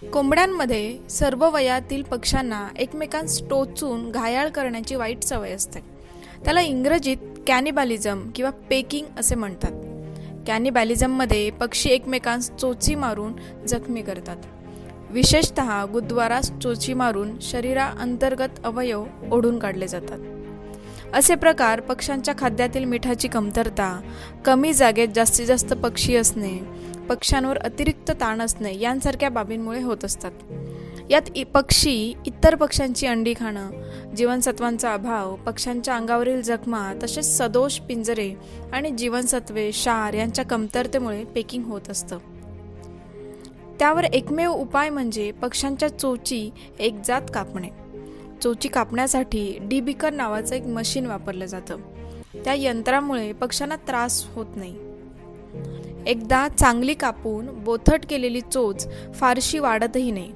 कोंबड्यांमध्ये सर्व वयातील पक्ष्यांना एकमेकांस टोचून घायाळ करण्याची वाईट सवय असते. त्याला इंग्रजीत कॅनिबॅलिझम किंवा पेकिंग असे म्हणतात. कॅनिबॅलिझममध्ये पक्षी एकमेकांस चोची मारून जखमी करतात. विशेषत गुद्वारास चोची मारून शरीरा अंतर्गत अवयव ओढून काढले जातात. असे प्रकार पक्ष्यांच्या खाद्यातील मिठाची कमतरता कमी जागेत जास्तीत जास्त पक्षी असणे पक्ष्यांवर अतिरिक्त ताण असणे यांसारख्या बाबींमुळे होत असतात. यात पक्षी इतर पक्ष्यांची अंडी खाणं जीवनसत्वांचा अभाव पक्ष्यांच्या अंगावरील जखमा तसेच सदोष पिंजरे आणि जीवनसत्वे क्षार यांच्या कमतरतेमुळे पेकिंग होत असतं. त्यावर एकमेव उपाय म्हणजे पक्ष्यांच्या चोची एक जात कापणे. चोची कापण्यासाठी डीबिकर नावाचं एक मशीन वापरलं जातं. त्या यंत्रामुळे पक्ष्यांना त्रास होत नाही. एकदा चांगली कापून बोथट केलेली चोच फारशी वाढतही नाही.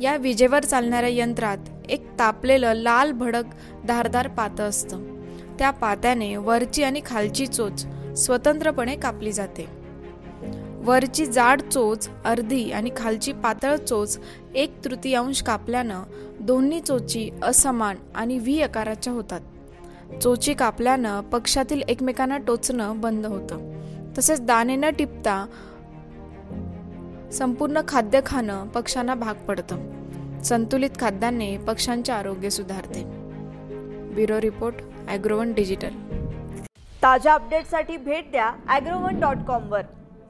या विजेवर चालणाऱ्या यंत्रात एक तापलेलं लाल भडक धारदार पातं असतं. त्या पात्याने वरची आणि खालची चोच स्वतंत्रपणे कापली जाते. वरची जाड चोच अर्धी आणि खालची पातळ चोच एक तृतीयांश कापल्यानं दोन्ही चोची असमान आणि व्ही आकाराच्या होतात. चोची कापल्यानं पक्षातील एकमेकांना टोचणं बंद होतं. तसेच दाणे न टिपता संपूर्ण खाद्य खाणं पक्ष्यांना भाग पडतं. संतुलित खाद्याने पक्ष्यांचे आरोग्य सुधारते. Bureau report Agrowon digital. ताज्या अपडेटसाठी भेट द्या ॲग्रोवन डॉट कॉमवर.